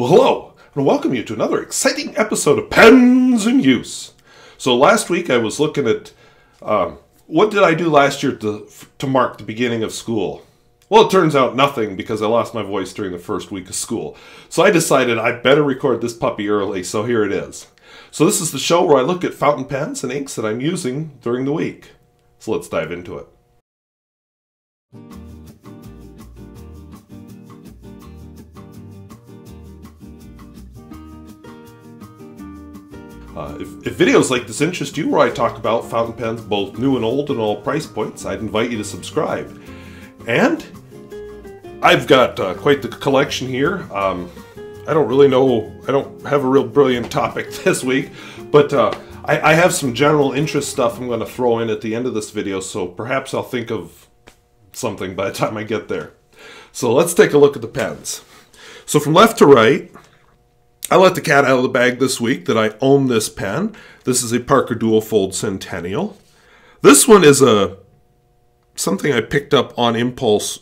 Well, hello, and welcome you to another exciting episode of Pens in Use. So last week I was looking at um, what did I do last year to, to mark the beginning of school. Well, it turns out nothing because I lost my voice during the first week of school. So I decided I better record this puppy early, so here it is. So this is the show where I look at fountain pens and inks that I'm using during the week. So let's dive into it. Uh, if, if, videos like this interest you, where I talk about fountain pens both new and old and all price points, I'd invite you to subscribe. And I've got uh, quite the collection here. Um, I don't really know, I don't have a real brilliant topic this week, but uh, I, I, have some general interest stuff I'm going to throw in at the end of this video, so perhaps I'll think of something by the time I get there. So let's take a look at the pens. So from left to right, I let the cat out of the bag this week that I own this pen. This is a Parker Duofold Centennial. This one is a something I picked up on impulse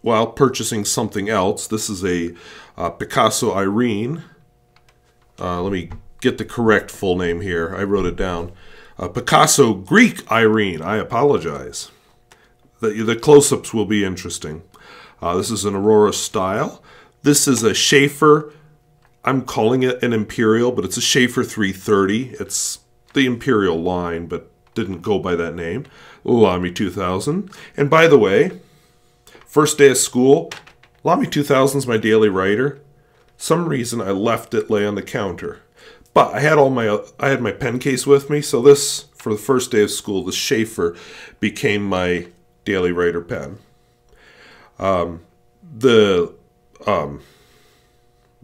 while purchasing something else. This is a uh, Picasso Irene. Uh, let me get the correct full name here. I wrote it down. Uh, Picasso Greek Irene. I apologize. The, the close-ups will be interesting. Uh, this is an Aurora style. This is a Sheaffer I'm calling it an Imperial, but it's a Sheaffer 330. It's the Imperial line, but didn't go by that name. Lamy 2000. And by the way, first day of school, Lamy 2000 is my daily writer. Some reason I left it lay on the counter. But I had all my I had my pen case with me, so this for the first day of school, the Sheaffer became my daily writer pen. Um, the um,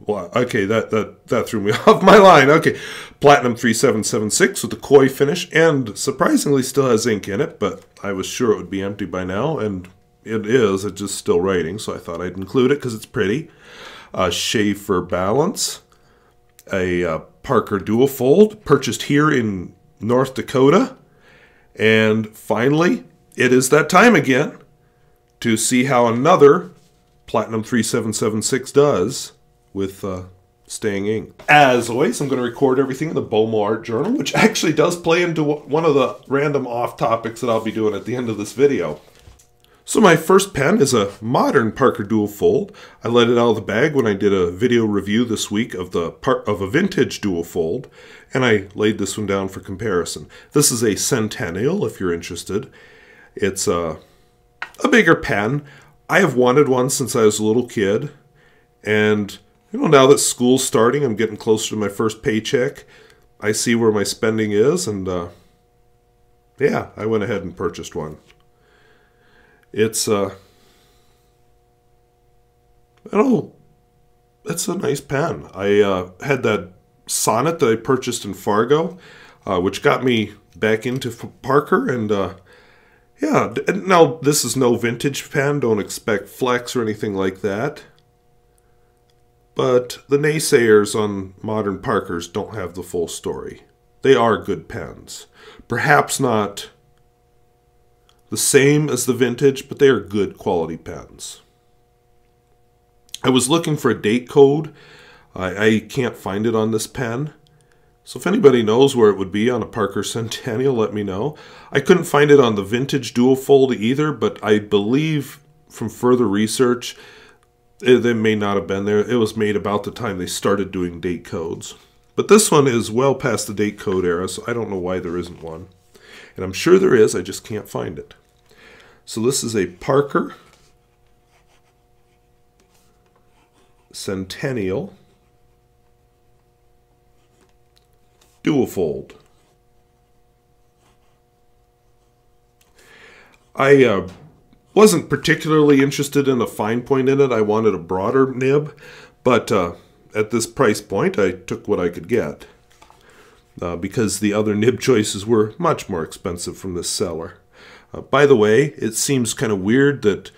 well, okay, that, that, that threw me off my line. Okay, Platinum 3776 with the koi finish, and surprisingly still has ink in it, but I was sure it would be empty by now, and it is. It's just still writing, so I thought I'd include it because it's pretty. Uh, Sheaffer Balance, a uh, Parker Duofold, purchased here in North Dakota. And finally, it is that time again to see how another Platinum 3776 does with uh, staying ink. As always, I'm going to record everything in the Bomo Art Journal, which actually does play into one of the random off topics that I'll be doing at the end of this video. So my first pen is a modern Parker Duofold. I let it out of the bag when I did a video review this week of the part of a vintage Duofold, and I laid this one down for comparison. This is a Centennial, if you're interested. It's a, a bigger pen. I have wanted one since I was a little kid, and you know, now that school's starting, I'm getting closer to my first paycheck. I see where my spending is, and uh, yeah, I went ahead and purchased one. It's uh, oh, it's a nice pen. I uh, had that Sonnet that I purchased in Fargo, uh, which got me back into Parker, and uh, yeah. Now this is no vintage pen. Don't expect flex or anything like that. But the naysayers on modern Parkers don't have the full story. They are good pens. Perhaps not the same as the vintage, but they are good quality pens. I was looking for a date code. I, I can't find it on this pen. So if anybody knows where it would be on a Parker Centennial, let me know. I couldn't find it on the vintage Duofold either, but I believe from further research it, they may not have been there. It was made about the time they started doing date codes. But this one is well past the date code era, so I don't know why there isn't one. And I'm sure there is, I just can't find it. So this is a Parker Centennial Duofold. I uh, wasn't particularly interested in a fine point in it. I wanted a broader nib, but uh, at this price point, I took what I could get. Uh, because the other nib choices were much more expensive from this seller. Uh, by the way, it seems kind of weird that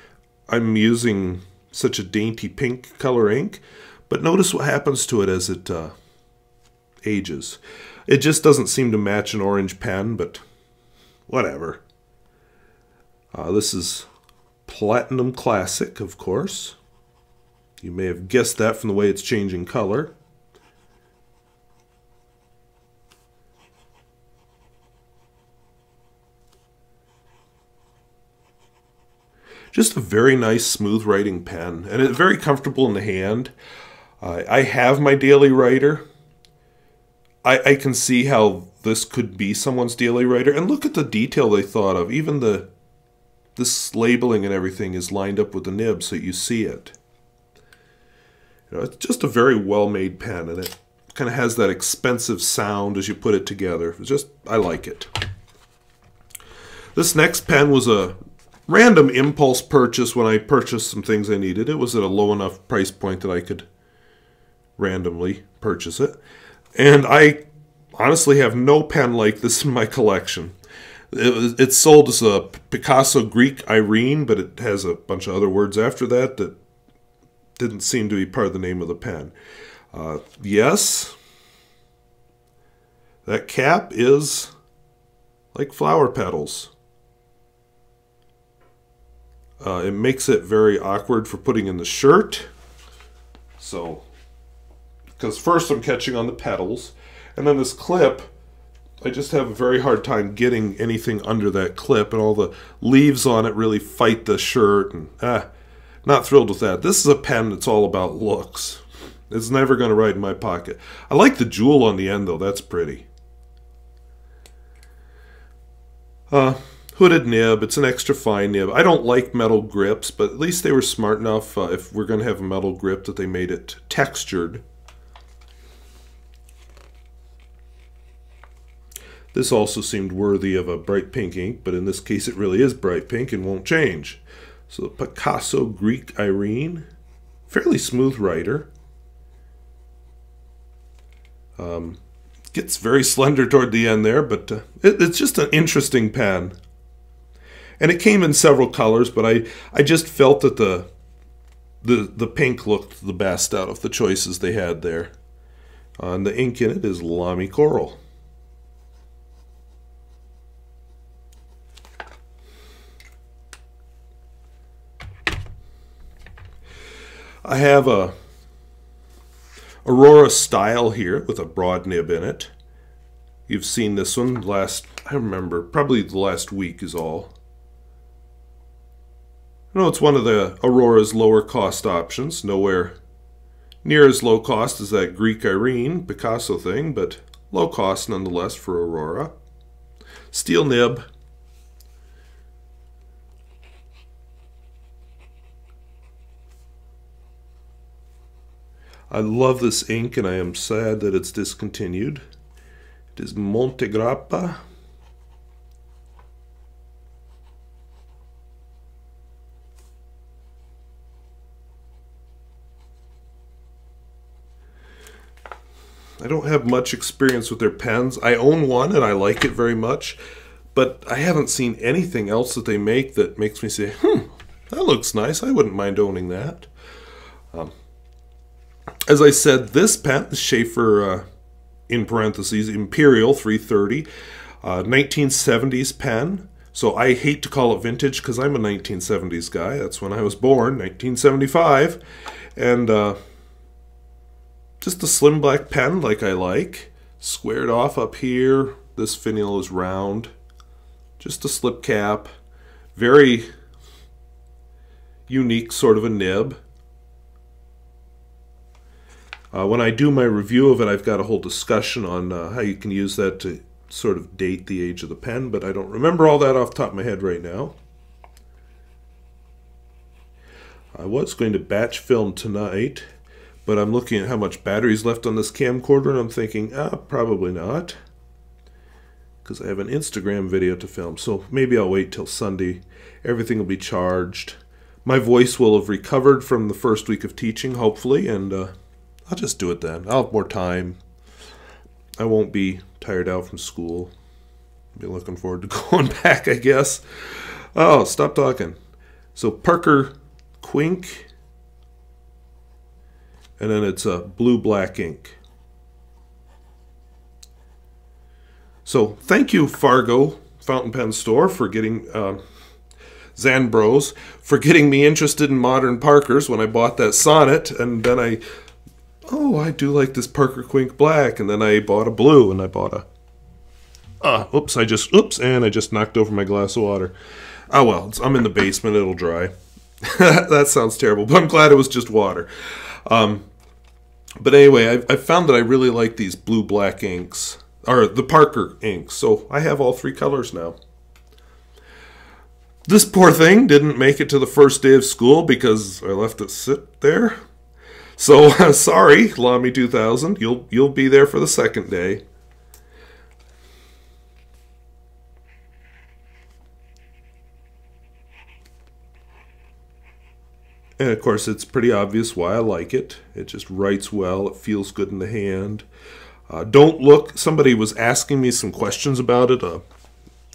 I'm using such a dainty pink color ink, but notice what happens to it as it uh, ages. It just doesn't seem to match an orange pen, but whatever. Uh, this is Platinum Classic, of course. You may have guessed that from the way it's changing color. Just a very nice smooth writing pen and it's very comfortable in the hand. Uh, I have my daily writer. I, I can see how this could be someone's daily writer and look at the detail they thought of. Even the this labeling and everything is lined up with the nib so you see it. You know, it's just a very well-made pen and it kind of has that expensive sound as you put it together. It's just, I like it. This next pen was a random impulse purchase when I purchased some things I needed. It was at a low enough price point that I could randomly purchase it. And I honestly have no pen like this in my collection. It was, it's sold as a Picasso Greek Irene, but it has a bunch of other words after that that didn't seem to be part of the name of the pen. Uh, yes, that cap is like flower petals. Uh, it makes it very awkward for putting in the shirt. So, because first I'm catching on the petals, and then this clip, I just have a very hard time getting anything under that clip, and all the leaves on it really fight the shirt, and ah, not thrilled with that. This is a pen that's all about looks. It's never going to ride in my pocket. I like the jewel on the end, though. That's pretty. Uh, hooded nib. It's an extra fine nib. I don't like metal grips, but at least they were smart enough, uh, if we're going to have a metal grip, that they made it textured. This also seemed worthy of a bright pink ink, but in this case it really is bright pink and won't change. So the Picasso Greek Irene, fairly smooth writer. Um, gets very slender toward the end there, but uh, it, it's just an interesting pen. And it came in several colors, but I, I just felt that the, the, the pink looked the best out of the choices they had there. Uh, and the ink in it is Lamy Coral. I have a Aurora style here with a broad nib in it. You've seen this one last, I remember, probably the last week is all. I know it's one of the Aurora's lower cost options, nowhere near as low cost as that Greek Irene Picasso thing, but low cost nonetheless for Aurora. Steel nib. I love this ink and I am sad that it's discontinued. It is Montegrappa I don't have much experience with their pens. I own one and I like it very much, but I haven't seen anything else that they make that makes me say, hmm, that looks nice. I wouldn't mind owning that. Um, as I said, this pen, the Sheaffer, uh, in parentheses, Imperial 330, uh, 1970s pen. So I hate to call it vintage because I'm a 1970s guy. That's when I was born, 1975. And uh, just a slim black pen like I like. Squared off up here. This finial is round. Just a slip cap. Very unique sort of a nib. Uh, when I do my review of it, I've got a whole discussion on uh, how you can use that to sort of date the age of the pen, but I don't remember all that off the top of my head right now. I was going to batch film tonight but I'm looking at how much battery's left on this camcorder and I'm thinking, ah, probably not. Because I have an Instagram video to film, so maybe I'll wait till Sunday. Everything will be charged. My voice will have recovered from the first week of teaching, hopefully, and uh, I'll just do it then. I'll have more time. I won't be tired out from school. Be looking forward to going back, I guess. Oh, stop talking. So Parker Quink and then it's a blue-black ink. So thank you, Fargo Fountain Pen Store, for getting uh, Zandbroz for getting me interested in modern Parkers when I bought that Sonnet, and then I, oh, I do like this Parker Quink Black, and then I bought a blue, and I bought a, ah, oops, I just, oops, and I just knocked over my glass of water. Oh well, I'm in the basement, it'll dry. that sounds terrible, but I'm glad it was just water. Um, but anyway, I, I found that I really like these blue black inks, or the Parker inks, so I have all three colors now. This poor thing didn't make it to the first day of school because I left it sit there. So sorry, Lamy 2000, you'll you'll be there for the second day. And of course, it's pretty obvious why I like it. It just writes well, it feels good in the hand. Uh, don't look, somebody was asking me some questions about it, uh,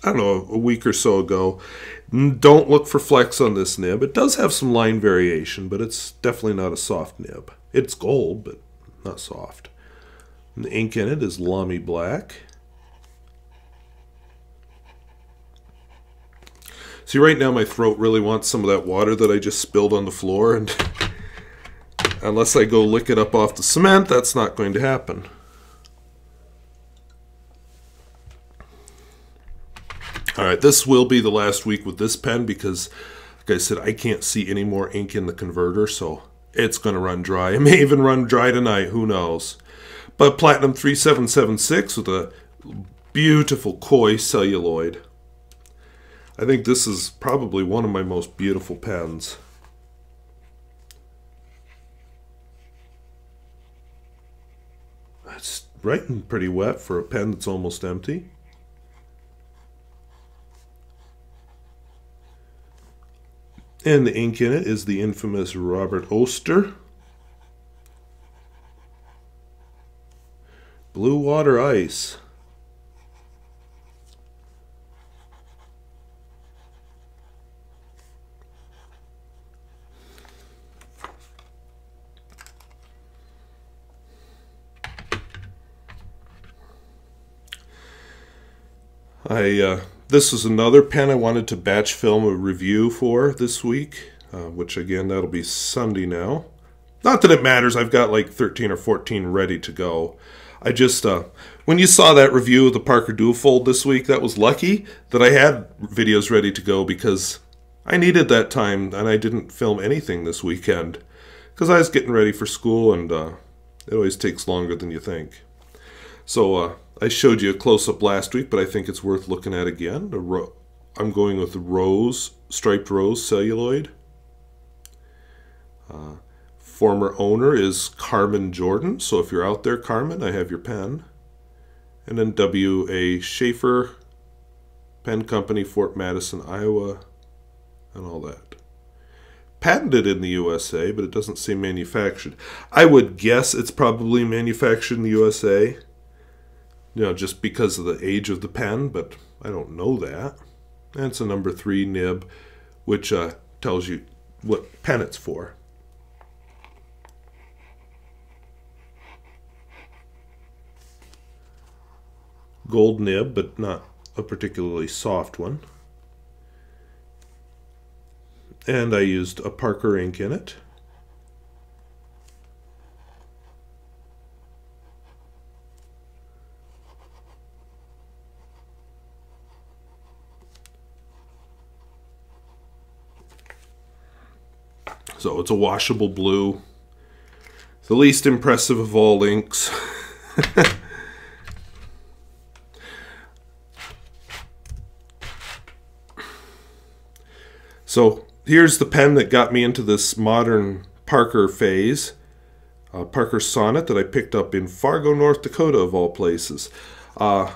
I don't know, a week or so ago. Don't look for flex on this nib. It does have some line variation, but it's definitely not a soft nib. It's gold, but not soft. And the ink in it is Lamy Black. See, right now my throat really wants some of that water that I just spilled on the floor, and unless I go lick it up off the cement, that's not going to happen. All right, this will be the last week with this pen because, like I said, I can't see any more ink in the converter, so it's going to run dry. It may even run dry tonight, who knows. But Platinum 3776 with a beautiful koi celluloid. I think this is probably one of my most beautiful pens. It's writing pretty wet for a pen that's almost empty. And the ink in it is the infamous Robert Oster. Blue Water Ice. I uh, this is another pen I wanted to batch film a review for this week, uh, which again that'll be Sunday now. Not that it matters. I've got like 13 or 14 ready to go. I just uh, when you saw that review of the Parker Duofold this week, that was lucky that I had videos ready to go because I needed that time and I didn't film anything this weekend because I was getting ready for school and uh, it always takes longer than you think. So uh, I showed you a close-up last week, but I think it's worth looking at again. I'm going with rose, striped rose celluloid. Uh, former owner is Carmen Jordan, so if you're out there, Carmen, I have your pen. And then W.A. Sheaffer, Pen Company, Fort Madison, Iowa, and all that. Patented in the USA, but it doesn't say manufactured. I would guess it's probably manufactured in the USA you know, just because of the age of the pen, but I don't know that. And it's a number three nib, which uh, tells you what pen it's for. Gold nib, but not a particularly soft one. And I used a Parker ink in it. So it's a washable blue. The least impressive of all inks. so here's the pen that got me into this modern Parker phase. Uh, Parker Sonnet that I picked up in Fargo, North Dakota, of all places. Uh,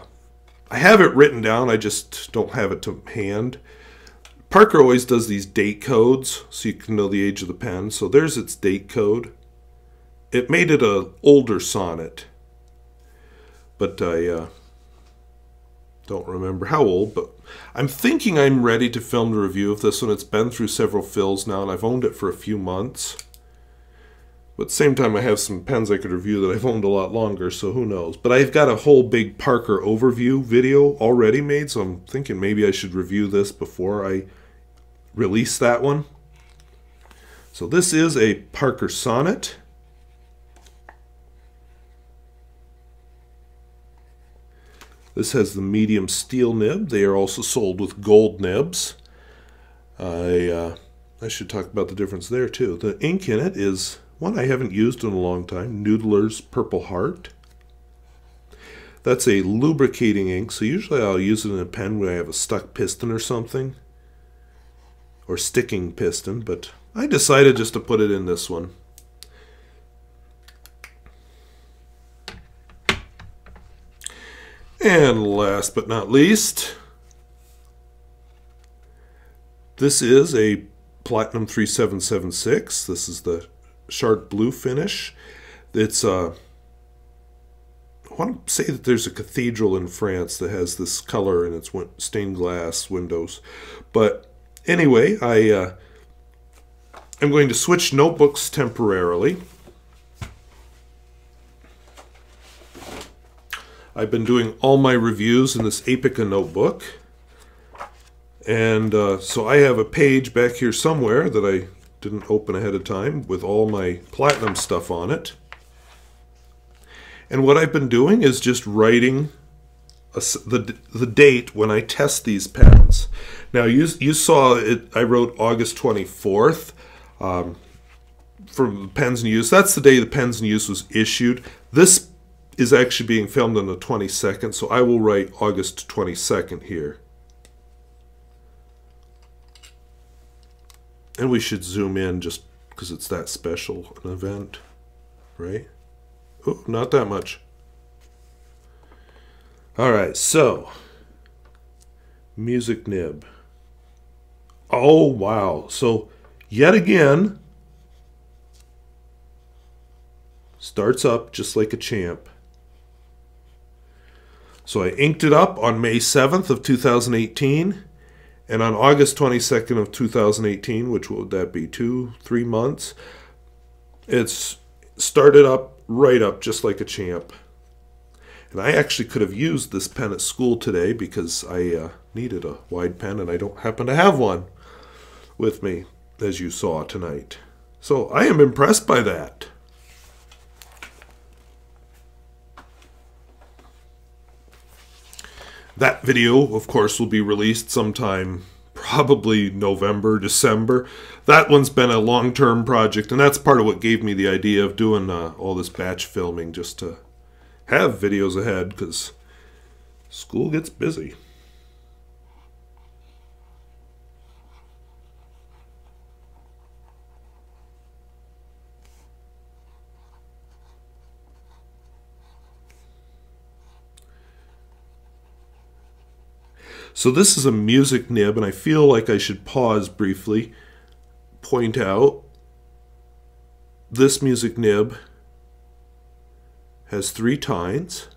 I have it written down, I just don't have it to hand. Parker always does these date codes so you can know the age of the pen. So there's its date code. It made it a older sonnet, but I uh, don't remember how old. But I'm thinking I'm ready to film the review of this one. It's been through several fills now, and I've owned it for a few months. But at the same time, I have some pens I could review that I've owned a lot longer, so who knows. But I've got a whole big Parker overview video already made, so I'm thinking maybe I should review this before I release that one. So this is a Parker Sonnet. This has the medium steel nib. They are also sold with gold nibs. I, uh, I should talk about the difference there too. The ink in it is one I haven't used in a long time, Noodler's Purple Heart. That's a lubricating ink, so usually I'll use it in a pen when I have a stuck piston or something. Or sticking piston, but I decided just to put it in this one. And last but not least, this is a Platinum 3776. This is the Shark Blue finish. It's a uh, I want to say that there's a cathedral in France that has this color in its stained glass windows. But anyway, I uh, I'm going to switch notebooks temporarily. I've been doing all my reviews in this Apica notebook. And uh, so I have a page back here somewhere that I didn't open ahead of time with all my platinum stuff on it. And what I've been doing is just writing a, the, the date when I test these pens. Now, you, you saw it, I wrote August 24th um, for pens in use. That's the day the pens in use was issued. This is actually being filmed on the 22nd, so I will write August 22nd here. And we should zoom in just because it's that special an event, right? Oh, not that much. All right, so music nib. Oh, wow. So, yet again, starts up just like a champ. So I inked it up on May 7th of 2018, and on August 22nd of 2018, which would that be two, three months, it's started up right up just like a champ. And I actually could have used this pen at school today because I uh, needed a wide pen and I don't happen to have one with me, as you saw tonight. So I am impressed by that. That video, of course, will be released sometime probably November, December. That one's been a long-term project, and that's part of what gave me the idea of doing uh, all this batch filming, just to have videos ahead, because school gets busy. So this is a music nib, and I feel like I should pause briefly, point out this music nib has three tines.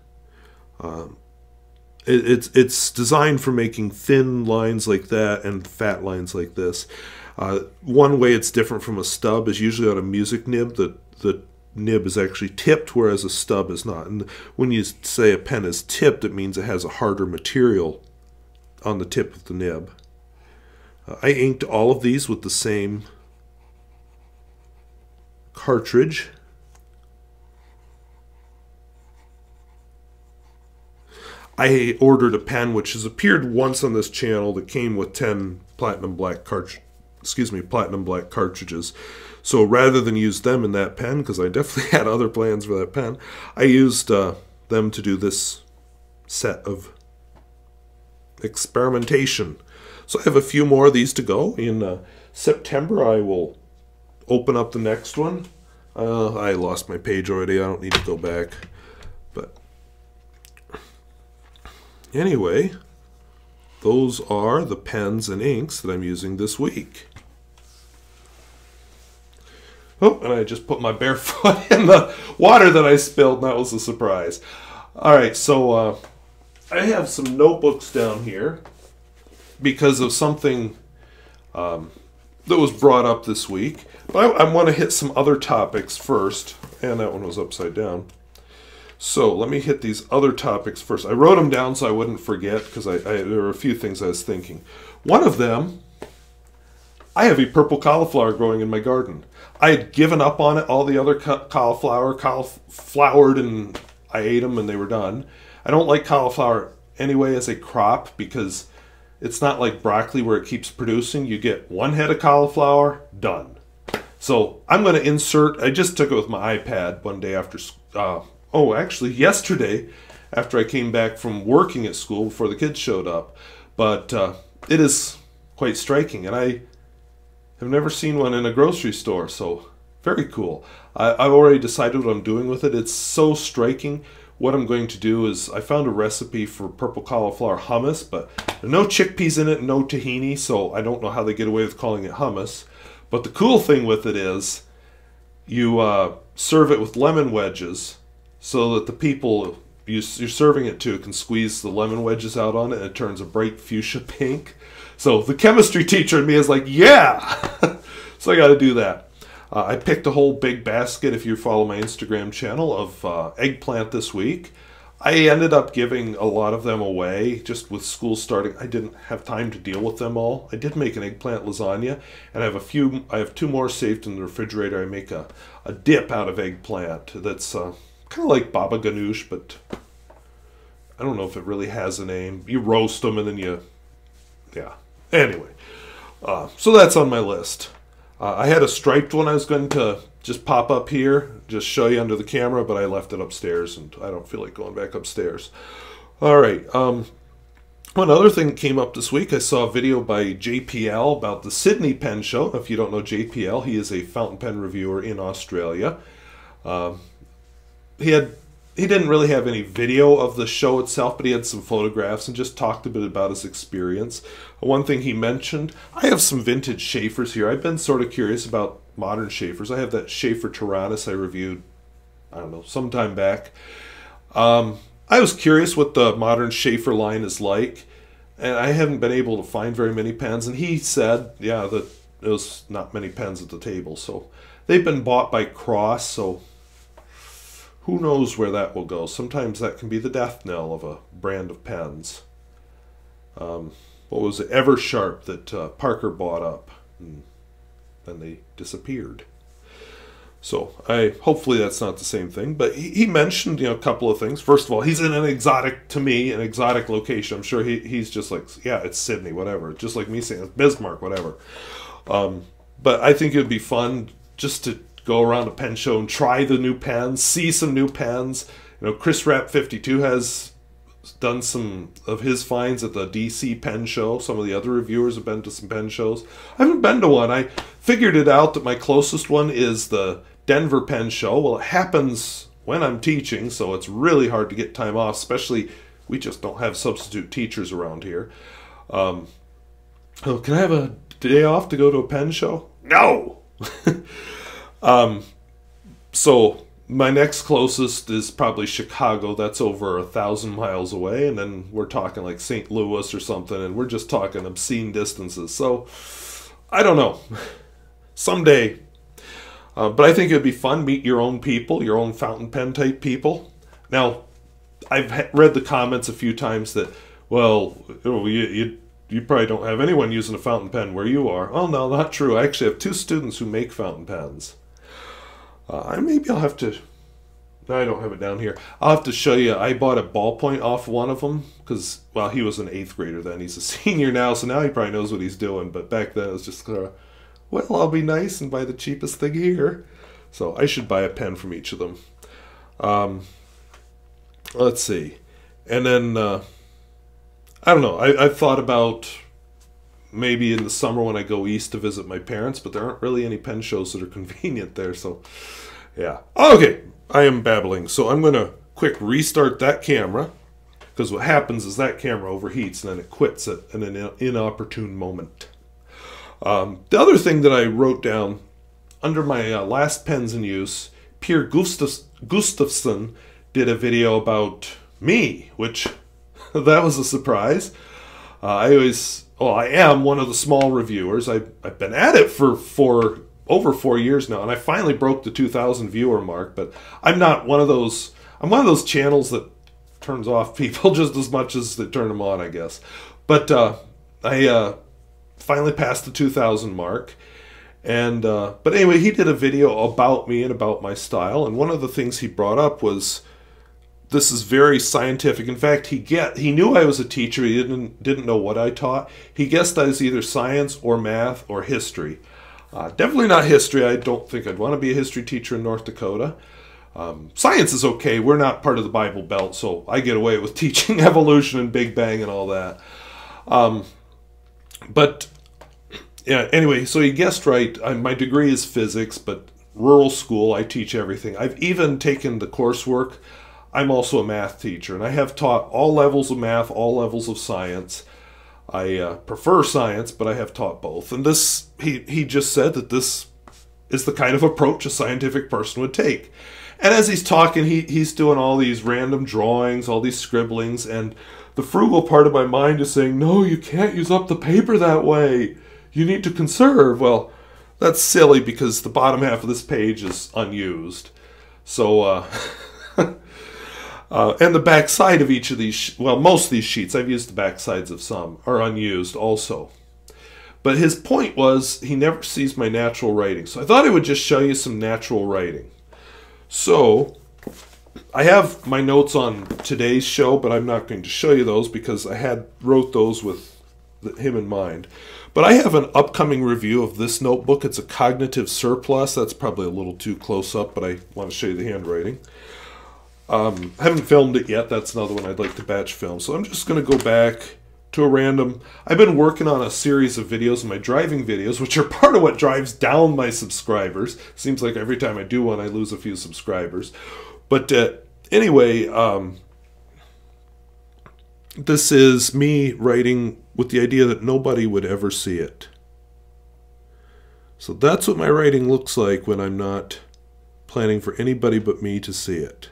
Um, it, it's it's designed for making thin lines like that and fat lines like this. Uh, one way it's different from a stub is usually on a music nib the the nib is actually tipped, whereas a stub is not. And when you say a pen is tipped, it means it has a harder material on the tip of the nib. Uh, I inked all of these with the same cartridge. I ordered a pen which has appeared once on this channel that came with 10 platinum black cartridge excuse me, platinum black cartridges. So rather than use them in that pen, because I definitely had other plans for that pen, I used uh, them to do this set of experimentation. So I have a few more of these to go. In uh, September, I will open up the next one. Uh, I lost my page already. I don't need to go back. But anyway, those are the pens and inks that I'm using this week. Oh, and I just put my bare foot in the water that I spilled, that was a surprise. All right, so uh, I have some notebooks down here because of something um, that was brought up this week. But I, I want to hit some other topics first. And that one was upside down. So let me hit these other topics first. I wrote them down so I wouldn't forget because I, I, there were a few things I was thinking. One of them I have a purple cauliflower growing in my garden. I had given up on it, all the other cauliflower, cauliflowered, and I ate them and they were done. I don't like cauliflower anyway as a crop because it's not like broccoli where it keeps producing. You get one head of cauliflower, done. So I'm going to insert, I just took it with my iPad one day after, uh, oh, actually yesterday after I came back from working at school before the kids showed up. But uh, it is quite striking, and I have never seen one in a grocery store, so very cool. I, I've already decided what I'm doing with it. It's so striking. What I'm going to do is I found a recipe for purple cauliflower hummus, but no chickpeas in it, no tahini, so I don't know how they get away with calling it hummus. But the cool thing with it is you uh, serve it with lemon wedges so that the people you, are serving it to can squeeze the lemon wedges out on it and it turns a bright fuchsia pink. So the chemistry teacher in me is like, yeah! so I got to do that. Uh, I picked a whole big basket, if you follow my Instagram channel, of uh, eggplant this week. I ended up giving a lot of them away just with school starting. I didn't have time to deal with them all. I did make an eggplant lasagna, and I have a few. I have two more saved in the refrigerator. I make a, a dip out of eggplant that's uh, kind of like baba ganoush, but I don't know if it really has a name. You roast them and then you, yeah. Anyway, uh, so that's on my list. Uh, I had a striped one I was going to just pop up here, just show you under the camera, but I left it upstairs and I don't feel like going back upstairs. All right. Um, one other thing that came up this week, I saw a video by JPL about the Sydney Pen Show. If you don't know JPL, he is a fountain pen reviewer in Australia. Um, he had he didn't really have any video of the show itself, but he had some photographs and just talked a bit about his experience. One thing he mentioned, I have some vintage Sheaffers here. I've been sort of curious about modern Sheaffers. I have that Sheaffer Taranis I reviewed, I don't know, some time back. Um, I was curious what the modern Sheaffer line is like, and I haven't been able to find very many pens. And he said, yeah, that there's not many pens at the table. So they've been bought by Cross, so who knows where that will go? Sometimes that can be the death knell of a brand of pens. Um, what was it? Eversharp that uh, Parker bought up, and then they disappeared. So I hopefully that's not the same thing. But he, he, mentioned you know a couple of things. First of all, he's in an exotic to me an exotic location. I'm sure he, he's just like yeah, it's Sydney, whatever. Just like me saying Bismarck, whatever. Um, but I think it would be fun just to go around a pen show and try the new pens, see some new pens. You know, Chris Rap 52 has done some of his finds at the DC pen show. Some of the other reviewers have been to some pen shows. I haven't been to one. I figured it out that my closest one is the Denver pen show. Well, it happens when I'm teaching, so it's really hard to get time off, especially we just don't have substitute teachers around here. Um, oh, can I have a day off to go to a pen show? No! Um, so my next closest is probably Chicago. That's over a thousand miles away, and then we're talking like St. Louis or something, and we're just talking obscene distances. So I don't know. Someday, uh, but I think it'd be fun. Meet your own people, your own fountain pen type people. Now, I've read the comments a few times that, well, you, you you probably don't have anyone using a fountain pen where you are. Oh no, not true. I actually have two students who make fountain pens. Uh, maybe I'll have to. No, I don't have it down here. I'll have to show you. I bought a ballpoint off one of them because, well, he was an eighth grader then. He's a senior now, so now he probably knows what he's doing. But back then it was just kind of, well, I'll be nice and buy the cheapest thing here. So I should buy a pen from each of them. Um, let's see. And then, uh, I don't know. I, I've thought about maybe in the summer when I go east to visit my parents, but there aren't really any pen shows that are convenient there. So, yeah. Okay, I am babbling. So I'm going to quick restart that camera because what happens is that camera overheats and then it quits at an inopportune moment. Um, the other thing that I wrote down under my uh, last pens in use, Pier Gustaf- Gustafson did a video about me, which that was a surprise. Uh, I always well, I am one of the small reviewers. I've, I've been at it for for over four years now, and I finally broke the 2,000 viewer mark. But I'm not one of those. I'm one of those channels that turns off people just as much as they turn them on, I guess. But uh, I uh, finally passed the 2,000 mark. And uh, but anyway, he did a video about me and about my style, and one of the things he brought up was this is very scientific. In fact, he get he knew I was a teacher. He didn't didn't know what I taught. He guessed I was either science or math or history. Uh, definitely not history. I don't think I'd want to be a history teacher in North Dakota. Um, science is okay. We're not part of the Bible Belt, so I get away with teaching evolution and Big Bang and all that. Um, but yeah, anyway, so he guessed right. I, my degree is physics, but rural school, I teach everything. I've even taken the coursework. I'm also a math teacher, and I have taught all levels of math, all levels of science. I uh, prefer science, but I have taught both. And this, he, he just said that this is the kind of approach a scientific person would take. And as he's talking, he, he's doing all these random drawings, all these scribblings, and the frugal part of my mind is saying, no, you can't use up the paper that way. You need to conserve. Well, that's silly because the bottom half of this page is unused. So, uh, uh, and the back side of each of these, well, most of these sheets, I've used the back sides of some, are unused also. But his point was he never sees my natural writing. So I thought I would just show you some natural writing. So I have my notes on today's show, but I'm not going to show you those because I had wrote those with him in mind. But I have an upcoming review of this notebook. It's a cognitive surplus. That's probably a little too close up, but I want to show you the handwriting. Um, I haven't filmed it yet. That's another one I'd like to batch film. So I'm just going to go back to a random. I've been working on a series of videos, my driving videos, which are part of what drives down my subscribers. Seems like every time I do one, I lose a few subscribers. But uh, anyway, um, this is me writing with the idea that nobody would ever see it. So that's what my writing looks like when I'm not planning for anybody but me to see it.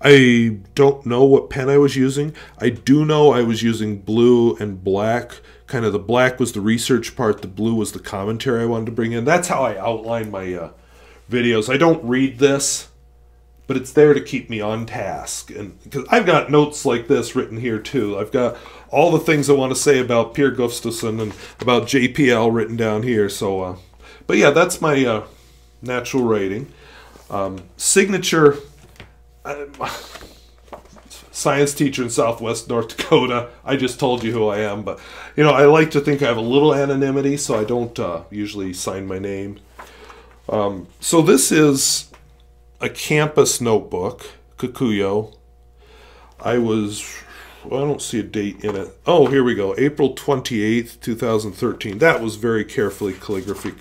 I don't know what pen I was using. I do know I was using blue and black. Kind of the black was the research part, the blue was the commentary I wanted to bring in. That's how I outline my uh, videos. I don't read this but it's there to keep me on task. And because I've got notes like this written here too. I've got all the things I want to say about Pier Gustafson and about JPL written down here. So, uh, but yeah, that's my uh, natural rating. Um, signature. Uh, science teacher in southwest North Dakota. I just told you who I am, but you know, I like to think I have a little anonymity, so I don't uh, usually sign my name. Um, so this is a campus notebook, Kokuyo. I was, well, I don't see a date in it. Oh, here we go. April 28th, 2013. That was very carefully calligraphy,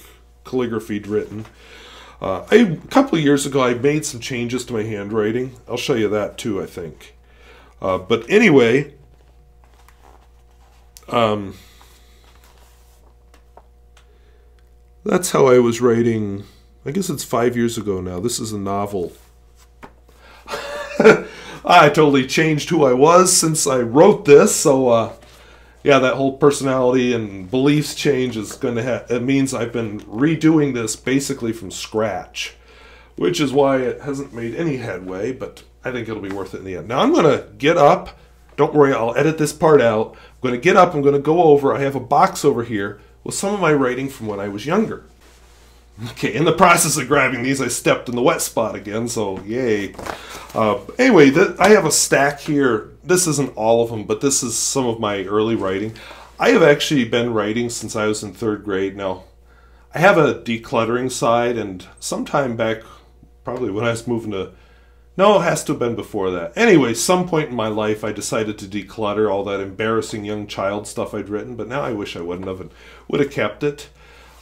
calligraphied written. Uh, I, a couple of years ago, I made some changes to my handwriting. I'll show you that too, I think. Uh, but anyway, um, that's how I was writing I guess it's five years ago now. This is a novel. I totally changed who I was since I wrote this, so uh, yeah, that whole personality and beliefs change is going to have. It means I've been redoing this basically from scratch, which is why it hasn't made any headway. But I think it'll be worth it in the end. Now I'm going to get up. Don't worry, I'll edit this part out. I'm going to get up. I'm going to go over. I have a box over here with some of my writing from when I was younger. Okay, in the process of grabbing these, I stepped in the wet spot again, so yay. Uh, anyway, I have a stack here. This isn't all of them, but this is some of my early writing. I have actually been writing since I was in third grade. Now, I have a decluttering side, and sometime back, probably when I was moving to no, it has to have been before that. Anyway, some point in my life, I decided to declutter all that embarrassing young child stuff I'd written, but now I wish I wouldn't have and would have kept it.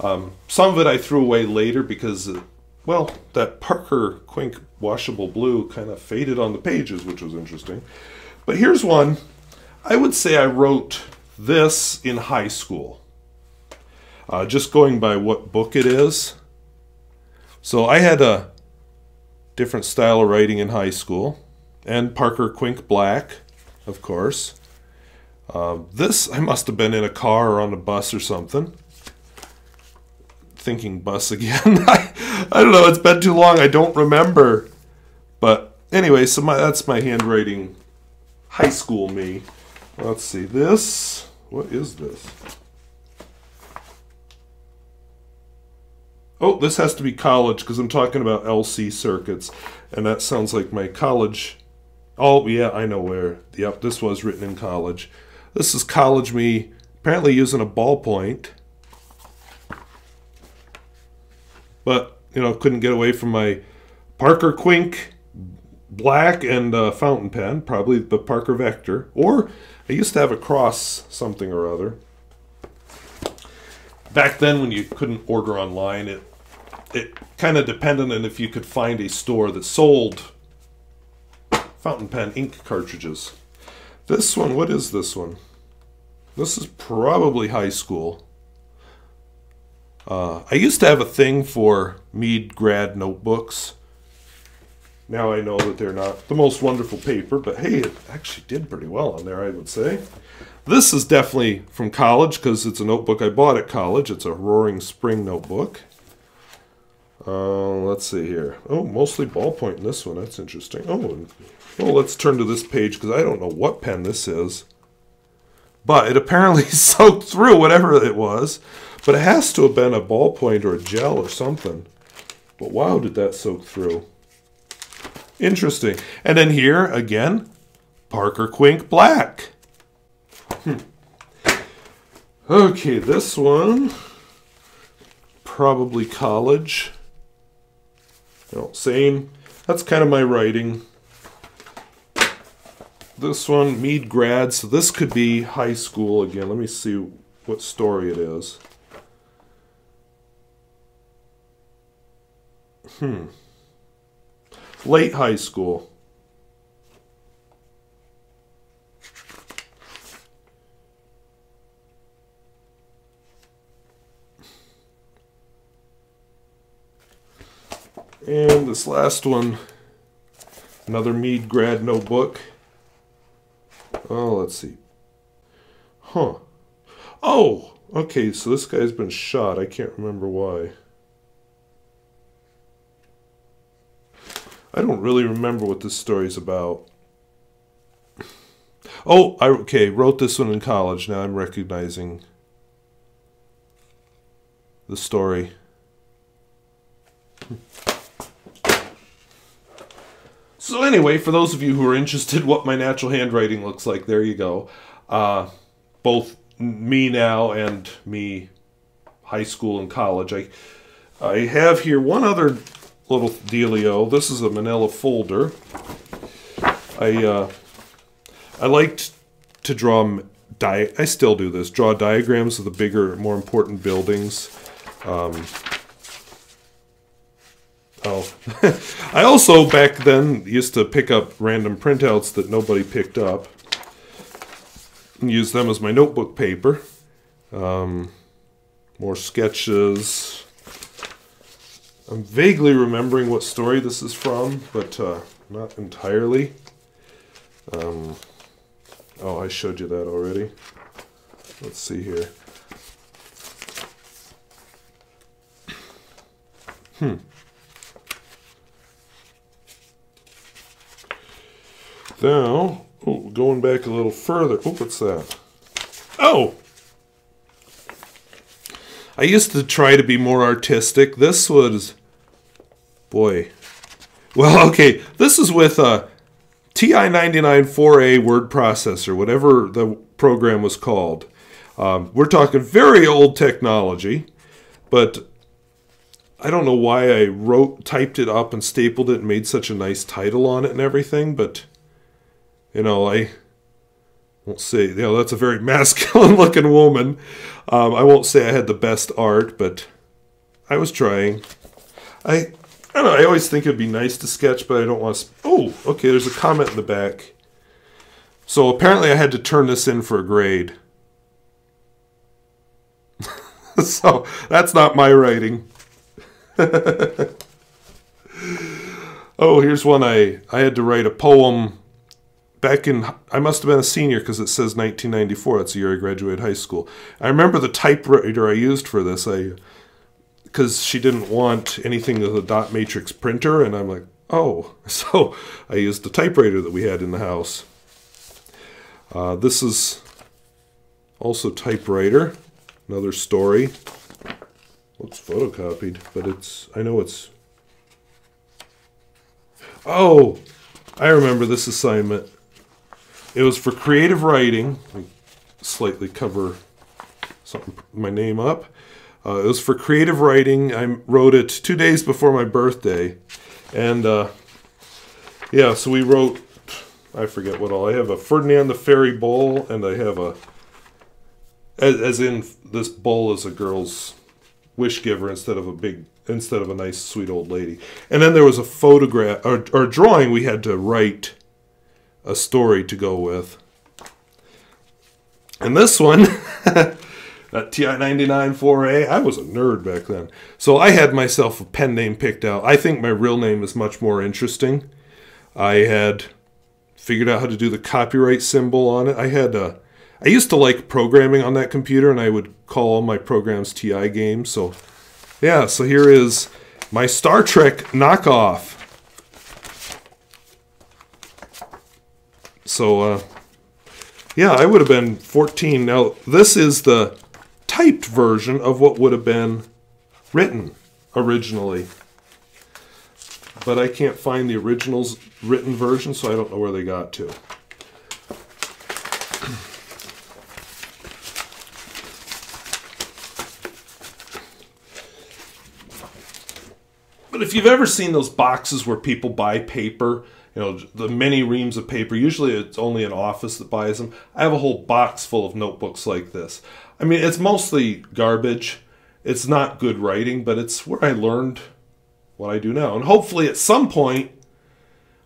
Um, some of it I threw away later because, uh, well, that Parker Quink washable blue kind of faded on the pages, which was interesting. But here's one. I would say I wrote this in high school. Uh, just going by what book it is. So I had a different style of writing in high school. And Parker Quink Black, of course. Uh, this, I must have been in a car or on a bus or something thinking bus again. I, I don't know. It's been too long. I don't remember. But anyway, so my that's my handwriting. High school me. Let's see. This What is this? Oh, this has to be college because I'm talking about LC circuits. And that sounds like my college. Oh, yeah, I know where. Yep, this was written in college. This is college me apparently using a ballpoint. But, you know, couldn't get away from my Parker Quink black and uh, fountain pen, probably the Parker Vector. Or I used to have a cross something or other. Back then when you couldn't order online, it it kind of depended on if you could find a store that sold fountain pen ink cartridges. This one, what is this one? This is probably high school. Uh, I used to have a thing for Mead grad notebooks. Now I know that they're not the most wonderful paper, but hey, it actually did pretty well on there, I would say. This is definitely from college because it's a notebook I bought at college. It's a Roaring Spring notebook. Uh, let's see here. Oh, mostly ballpoint in this one. That's interesting. Oh, well, let's turn to this page because I don't know what pen this is. But it apparently soaked through whatever it was. But it has to have been a ballpoint or a gel or something. But wow, did that soak through. Interesting. And then here, again, Parker Quink Black. Hmm. Okay, this one, probably college. Know, same. That's kind of my writing. This one, Mead grad, so this could be high school again. Let me see what story it is. Hmm. Late high school. And this last one, another Mead grad notebook. Oh, let's see. Huh. Oh, okay, so this guy's been shot. I can't remember why. I don't really remember what this story is about. Oh, I okay, wrote this one in college. Now I'm recognizing the story. So anyway, for those of you who are interested what my natural handwriting looks like, there you go. Uh, both me now and me high school and college. I I have here one other little dealio. This is a manila folder. I uh, I liked to draw di I still do this. Draw diagrams of the bigger, more important buildings. Um, Oh. I also, back then, used to pick up random printouts that nobody picked up and use them as my notebook paper. Um, more sketches. I'm vaguely remembering what story this is from, but uh, not entirely. Um, oh, I showed you that already. Let's see here. Hmm. Now, oh, going back a little further. Oh, what's that? Oh! I used to try to be more artistic. This was, boy. Well, okay, this is with a TI-99 4A word processor, whatever the program was called. Um, we're talking very old technology, but I don't know why I wrote, typed it up and stapled it and made such a nice title on it and everything, but you know, I won't say, you know, that's a very masculine looking woman. Um, I won't say I had the best art, but I was trying. I, I don't know, I always think it'd be nice to sketch, but I don't want to. Oh, okay, there's a comment in the back. So apparently I had to turn this in for a grade. so that's not my writing. oh, here's one I, I had to write a poem back in I must have been a senior because it says 1994. That's the year I graduated high school. I remember the typewriter I used for this. I because she didn't want anything with a dot matrix printer, and I'm like, oh, so I used the typewriter that we had in the house. Uh, this is also typewriter, another story. Looks photocopied, but it's, I know it's, oh, I remember this assignment. It was for creative writing. Slightly cover something, my name up. Uh, it was for creative writing. I wrote it two days before my birthday. And uh, yeah, so we wrote, I forget what all. I have a Ferdinand the Fairy bowl, and I have a, as, as in this bowl is a girl's wish giver instead of a big, instead of a nice sweet old lady. And then there was a photograph, or, or drawing we had to write a story to go with. And this one, that TI-99 4A, I was a nerd back then. So I had myself a pen name picked out. I think my real name is much more interesting. I had figured out how to do the copyright symbol on it. I had uh, I used to like programming on that computer, and I would call all my programs TI games. So yeah, so here is my Star Trek knockoff. So, uh, yeah, I would have been 14. Now, this is the typed version of what would have been written originally. But I can't find the original's written version, so I don't know where they got to. But if you've ever seen those boxes where people buy paper you know, the many reams of paper. Usually it's only an office that buys them. I have a whole box full of notebooks like this. I mean, it's mostly garbage. It's not good writing, but it's where I learned what I do now. And hopefully at some point,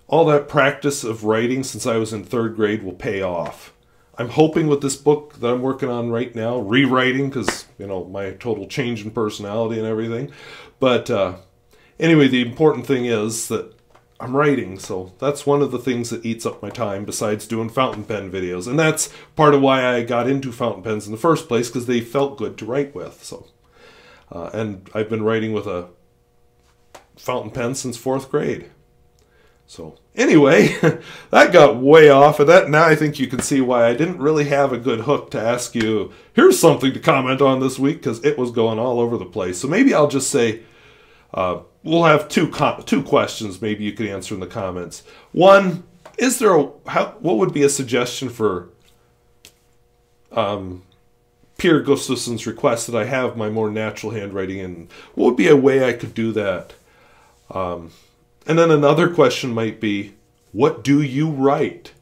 all that practice of writing since I was in third grade will pay off. I'm hoping with this book that I'm working on right now, rewriting, because, you know, my total change in personality and everything. But uh, anyway, the important thing is that I'm writing, so that's one of the things that eats up my time besides doing fountain pen videos. And that's part of why I got into fountain pens in the first place, because they felt good to write with. So, uh, And I've been writing with a fountain pen since fourth grade. So anyway, that got way off of that. Now I think you can see why I didn't really have a good hook to ask you, here's something to comment on this week, because it was going all over the place. So maybe I'll just say, uh, we'll have two two questions. Maybe you could answer in the comments. One, is there a how? What would be a suggestion for um, Pier Gustafson's request that I have my more natural handwriting, and what would be a way I could do that? Um, and then another question might be, what do you write?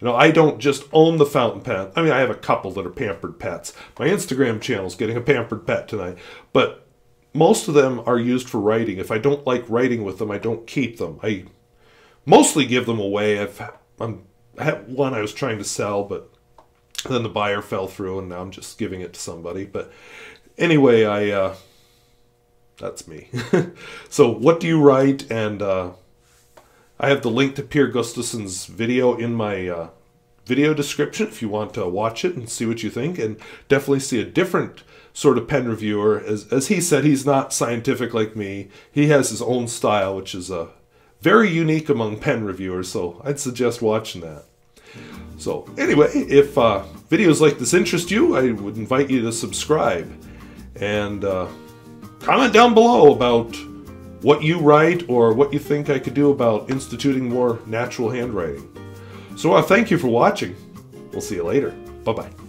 You know, I don't just own the fountain pen. I mean, I have a couple that are pampered pets. My Instagram channel is getting a pampered pet tonight, but most of them are used for writing. If I don't like writing with them, I don't keep them. I mostly give them away. I've I'm, I had one I was trying to sell, but then the buyer fell through, and now I'm just giving it to somebody. But anyway, I uh, that's me. so what do you write? And uh, I have the link to Pier Gustafson's video in my uh, video description if you want to watch it and see what you think, and definitely see a different sort of pen reviewer. As, as he said, he's not scientific like me. He has his own style, which is uh, very unique among pen reviewers, so I'd suggest watching that. So anyway, if uh, videos like this interest you, I would invite you to subscribe and uh, comment down below about what you write or what you think I could do about instituting more natural handwriting. So uh, thank you for watching. We'll see you later. Bye-bye.